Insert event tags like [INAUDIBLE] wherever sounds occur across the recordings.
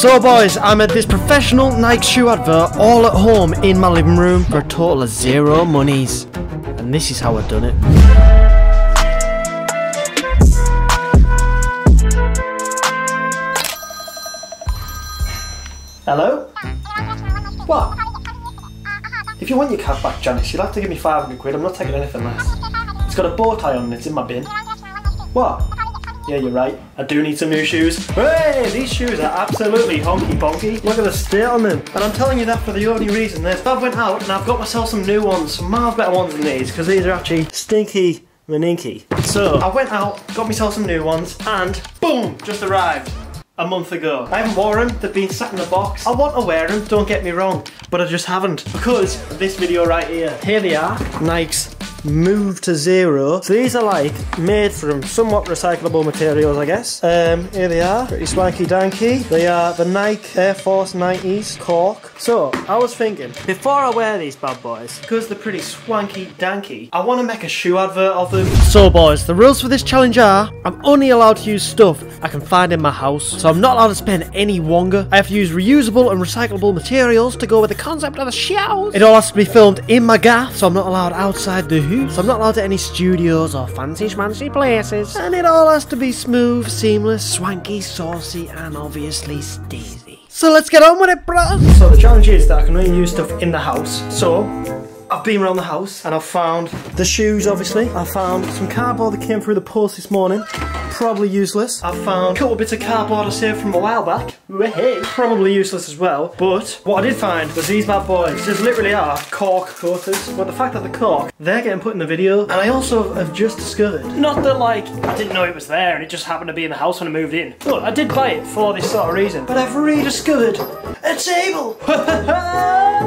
So boys, I'm at this professional Nike shoe advert all at home in my living room for a total of zero monies. And this is how I've done it. Hello? What? If you want your cat back, Janice, you'll have to give me 500 quid. I'm not taking anything less. It's got a bow tie on and it's in my bin. What? Yeah, you're right. I do need some new shoes. Hey, these shoes are absolutely honky bonky. Look at the state on them. And I'm telling you that for the only reason is I've went out and I've got myself some new ones, some miles better ones than these, because these are actually stinky maninky. So I went out, got myself some new ones, and boom, just arrived a month ago. I haven't worn them, they've been sat in the box. I want to wear them, don't get me wrong, but I just haven't because this video right here. Here they are, Nike's Move to Zero. So these are like made from somewhat recyclable materials, I guess. Um, here they are, pretty swanky danky. They are the Nike Air Force 90s cork. So I was thinking, before I wear these bad boys, because they're pretty swanky danky, I want to make a shoe advert of them. So boys, the rules for this challenge are, I'm only allowed to use stuff I can find in my house. So I'm not allowed to spend any wonga. I have to use reusable and recyclable materials to go with the concept of the shows. It all has to be filmed in my gaff, so I'm not allowed outside the house. I'm not allowed to any studios or fancy schmancy places. And it all has to be smooth, seamless, swanky, saucy, and obviously steezy. So let's get on with it, bro. So the challenge is that I can only use stuff in the house. So I've been around the house and I've found the shoes, obviously. I found some cardboard that came through the post this morning. Probably useless. I found a couple bits of cardboard I saved from a while back. Probably useless as well. But what I did find was these bad boys. These literally are cork coaters. But the fact that the cork, they're getting put in the video. And I also have just discovered, not that like, I didn't know it was there and it just happened to be in the house when I moved in. But I did buy it for this sort of reason. But I've rediscovered a table. [LAUGHS]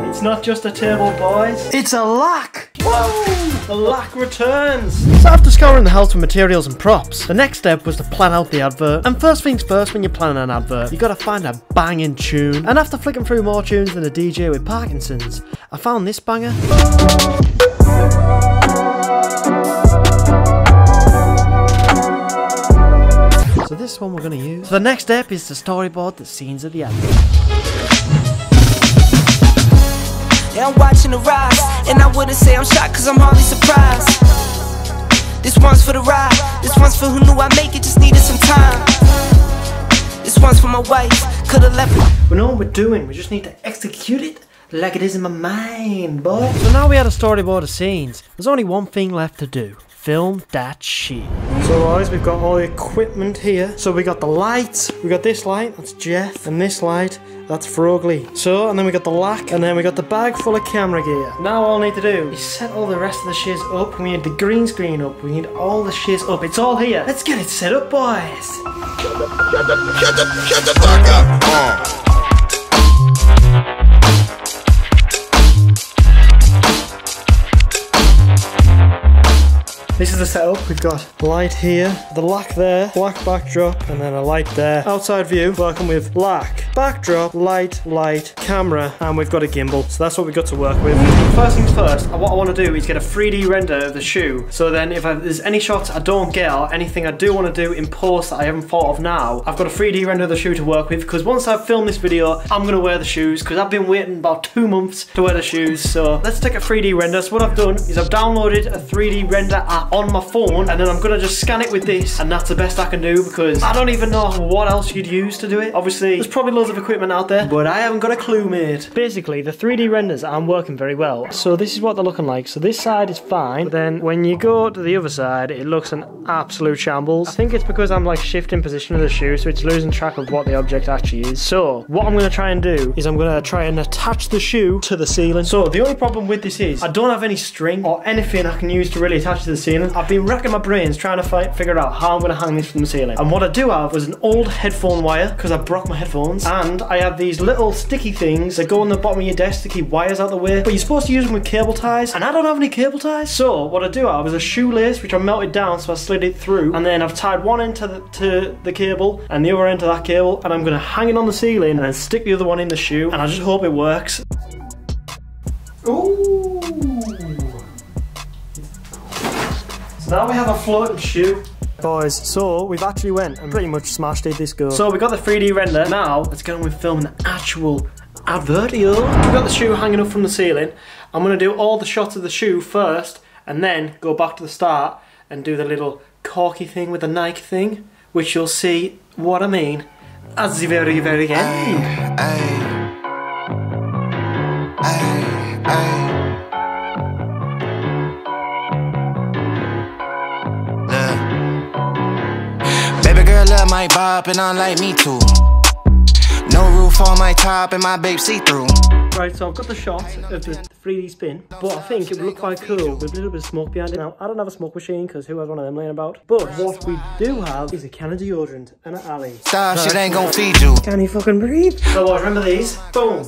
it's not just a table, boys. It's a lack. Whoa! The lack returns. So after scouring the house for materials and props, the next step was to plan out the advert. And first things first, when you're planning an advert, you gotta find a banging tune. And after flicking through more tunes than a DJ with Parkinson's, I found this banger. So this one we're gonna use. So the next step is to storyboard the scenes of the advert. Yeah, I'm watching the rise, and I wouldn't say I'm shocked cause I'm hardly surprised. This one's for the ride, this one's for who knew I'd make it, just needed some time. This one's for my wife, could've left me. We know what we're doing, we just need to execute it like it is in my mind, boy. So now we had a storyboard of scenes, there's only one thing left to do. Film that shit. So guys, we've got all the equipment here. So we got the lights, we got this light, that's Jeff, and this light, that's Frogly. So, and then we got the lack, and then we got the bag full of camera gear. Now all I need to do is set all the rest of the shiz up. We need the green screen up, we need all the shiz up. It's all here. Let's get it set up, boys. Shut the, shut the, shut the fuck up. This is the setup. We've got light here, the lack there, black backdrop, and then a light there. Outside view, working with lack, backdrop, light, light, camera, and we've got a gimbal. So that's what we've got to work with. First things first, what I want to do is get a 3D render of the shoe. So then if I, there's any shots I don't get or anything I do want to do in post that I haven't thought of now, I've got a 3D render of the shoe to work with because once I've filmed this video, I'm going to wear the shoes because I've been waiting about two months to wear the shoes. So let's take a 3D render. So what I've done is I've downloaded a 3D render app on my phone and then I'm gonna just scan it with this and that's the best I can do because I don't even know what else you'd use to do it. Obviously, there's probably loads of equipment out there, but I haven't got a clue, mate. Basically, the 3D renders aren't working very well. So this is what they're looking like. So this side is fine, but then when you go to the other side, it looks an absolute shambles. I think it's because I'm like shifting position of the shoe, so it's losing track of what the object actually is. So what I'm gonna try and do is I'm gonna try and attach the shoe to the ceiling. So the only problem with this is I don't have any string or anything I can use to really attach to the ceiling. I've been racking my brains trying to fight, figure out how I'm going to hang this from the ceiling. And what I do have was an old headphone wire because I broke my headphones. And I have these little sticky things that go on the bottom of your desk to keep wires out of the way. But you're supposed to use them with cable ties. And I don't have any cable ties. So what I do have is a shoelace which I melted down so I slid it through. And then I've tied one end to the, to the cable and the other end to that cable. And I'm going to hang it on the ceiling and then stick the other one in the shoe. And I just hope it works. Ooh. So now we have a floating shoe. Boys, so we've actually went and pretty much smashed it this go. So we got the 3D render. Now let's get on with filming the actual advertio. We've got the shoe hanging up from the ceiling. I'm gonna do all the shots of the shoe first and then go back to the start and do the little corky thing with the Nike thing, which you'll see what I mean at the very, very end. Baby girl love my bop and unlike me too. No roof on my top and my babe see through. Right, so I've got the shot of the 3D spin, but I think it would look quite cool with a little bit of smoke behind it. Now, I don't have a smoke machine because who has one of them laying about? But what we do have is a can of deodorant and an alley. Stop, shit ain't gonna feed you. Can you fucking breathe? So what, remember these? Boom.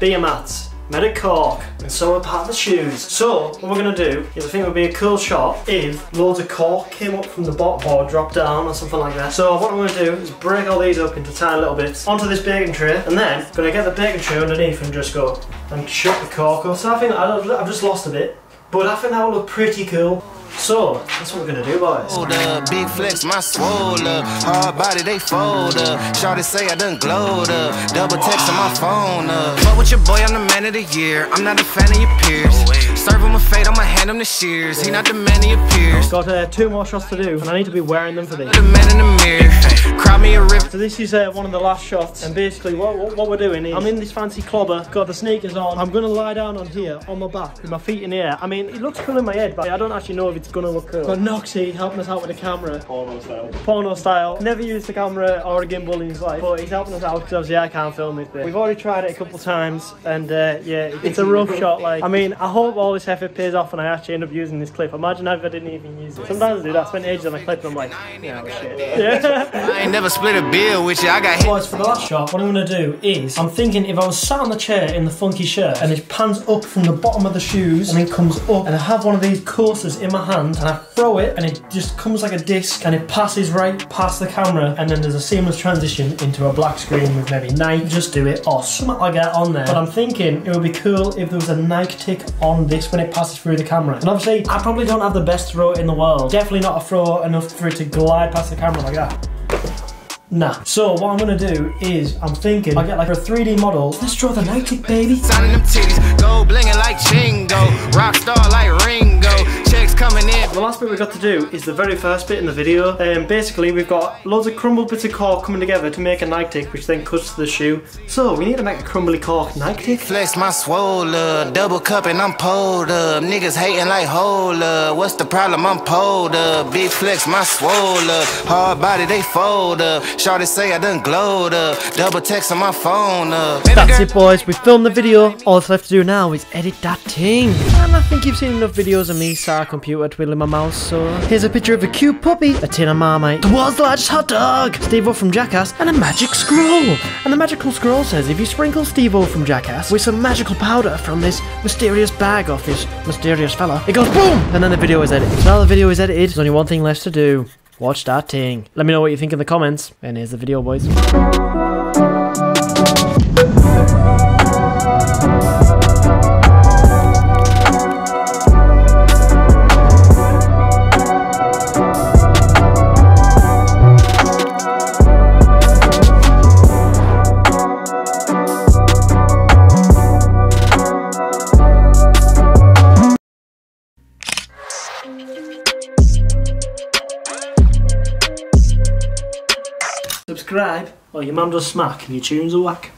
Be Beer mats. Medic cork, and so are part of the shoes. So, what we're gonna do is I think it would be a cool shot if loads of cork came up from the bottom or dropped down or something like that. So what I'm gonna do is break all these up into tiny little bits onto this baking tray, and then I'm gonna get the baking tray underneath and just go and shut the cork up. So I think I've just lost a bit, but I think that will look pretty cool. So, that's what we're gonna do, boys. Hold up, big flex, my swole up. Hard body, they fold up. Shawty say I done glowed up. Double text on my phone up. Fuck with your boy, I'm the man of the year. I'm not a fan of your peers. Serve him a fade, I'ma hand him the shears. He not the man of your peers. Got uh, two more shots to do, and I need to be wearing them for these. The man in the mirror. Cry me a rip. So this is uh, one of the last shots, and basically what, what, what we're doing is I'm in this fancy clobber, got the sneakers on. I'm gonna lie down on here on my back with my feet in the air. I mean, it looks cool in my head, but I don't actually know if it's gonna look cool. Got Noxie helping us out with the camera. Porno style. Porno style. Never used the camera or a gimbal in his life, but he's helping us out because obviously I can't film this bit. We've already tried it a couple times, and uh, yeah, it's a rough shot. Like, I mean, I hope all this effort pays off and I actually end up using this clip. Imagine if I didn't even use it. Sometimes I do that. I spend ages on a clip and I'm like, yeah, oh, shit. Yeah. [LAUGHS] I ain't never split a bill with you. I got hit. Boys, for the last shot, what I'm going to do is, I'm thinking if I was sat on the chair in the funky shirt and it pans up from the bottom of the shoes and it comes up and I have one of these coasters in my hand and I throw it and it just comes like a disc and it passes right past the camera and then there's a seamless transition into a black screen with maybe Nike Just Do It or something like that on there. But I'm thinking it would be cool if there was a Nike tick on this when it passes through the camera. And obviously, I probably don't have the best throw in the world. Definitely not a throw enough for it to glide past the camera like that. Nah. So what I'm gonna do is I'm thinking I get like a 3D model. Let's draw the Nike baby. Signing them titties. Go like Chingo. Rockstar like Ringo. Checks coming in. The last bit we've got to do is the very first bit in the video. Um, basically, we've got loads of crumbled bits of cork coming together to make a Nike tick, which then cuts to the shoe. So we need to make a crumbly cork Nike tick. Flex my swole up. Double cup and I'm pulled up. Niggas hating like hold up. What's the problem? I'm pulled up. Big flex my swole up. Hard body they fold up. Shawty say I done glowed up. Double text on my phone up. Baby That's girl- it boys, we filmed the video, all that's left to do now is edit that thing. And I think you've seen enough videos of me sat at mouse, so here's a picture of a cute puppy, a tin of Marmite, the world's largest hot dog, Steve-O from Jackass, and a magic scroll. And the magical scroll says if you sprinkle Steve-O from Jackass with some magical powder from this mysterious bag off this mysterious fella, it goes boom! And then the video is edited. So now the video is edited, there's only one thing left to do. Watch that thing. Let me know what you think in the comments. And here's the video, boys. Subscribe, or your mum does smack and your tunes are whack.